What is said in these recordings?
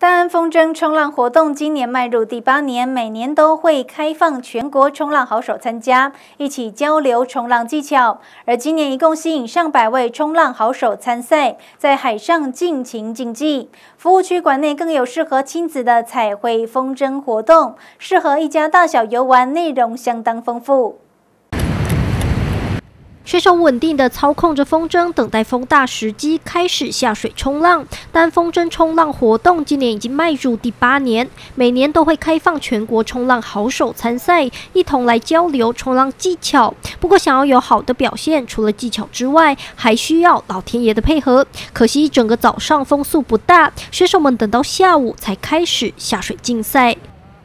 大安风筝冲浪活动今年迈入第八年，每年都会开放全国冲浪好手参加，一起交流冲浪技巧。而今年一共吸引上百位冲浪好手参赛，在海上尽情竞技。服务区馆内更有适合亲子的彩绘风筝活动，适合一家大小游玩，内容相当丰富。选手稳定的操控着风筝，等待风大时机开始下水冲浪。但风筝冲浪活动今年已经迈入第八年，每年都会开放全国冲浪好手参赛，一同来交流冲浪技巧。不过，想要有好的表现，除了技巧之外，还需要老天爷的配合。可惜整个早上风速不大，选手们等到下午才开始下水竞赛。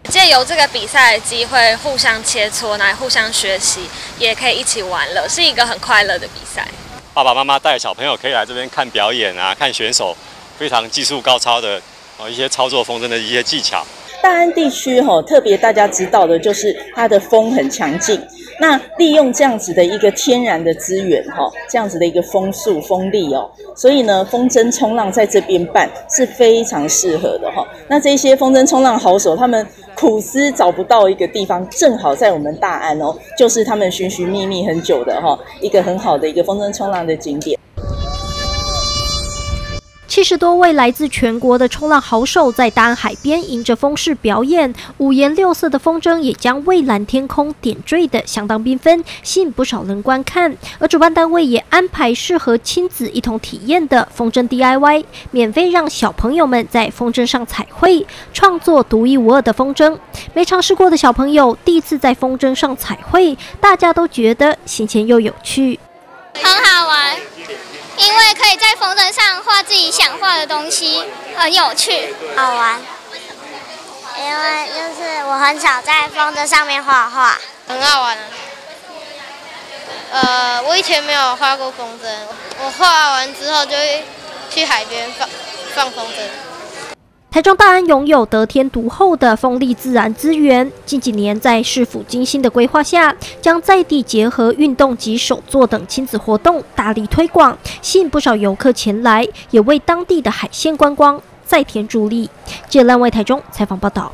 借由这个比赛的机会，互相切磋，来互相学习，也可以一起玩乐，是一个很快乐的比赛。爸爸妈妈带小朋友可以来这边看表演啊，看选手非常技术高超的哦一些操作风筝的一些技巧。大安地区哈，特别大家知道的就是它的风很强劲。那利用这样子的一个天然的资源哈，这样子的一个风速风力哦，所以呢，风筝冲浪在这边办是非常适合的哈。那这些风筝冲浪好手，他们苦思找不到一个地方，正好在我们大安哦，就是他们寻寻觅觅很久的哈，一个很好的一个风筝冲浪的景点。七十多位来自全国的冲浪好手在大海边迎着风势表演，五颜六色的风筝也将蔚蓝天空点缀的相当缤纷，吸引不少人观看。而主办单位也安排适合亲子一同体验的风筝 DIY，免费让小朋友们在风筝上彩绘，创作独一无二的风筝。没尝试过的小朋友第一次在风筝上彩绘，大家都觉得新鲜又有趣，很好玩。因为可以在风筝上画自己想画的东西，很有趣，好玩。因为就是我很少在风筝上面画画，很好玩啊。呃，我以前没有画过风筝，我画完之后就会去海边放放风筝。台中大安拥有得天独厚的风力自然资源，近几年在市府精心的规划下，将在地结合运动及手作等亲子活动大力推广，吸引不少游客前来，也为当地的海鲜观光再添助力。谢烂为台中采访报道。